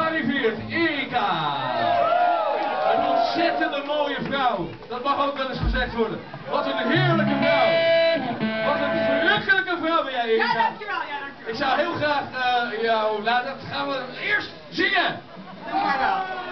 gearriveerd, Erika. Een ontzettende mooie vrouw. Dat mag ook wel eens gezegd worden. Wat een heerlijke vrouw. Wat een gelukkige vrouw ben jij, Erika. Ja, dankjewel. Ja, dankjewel. Ik zou heel graag eh, jou laten... Gaan we eerst zingen. Doe maar wel.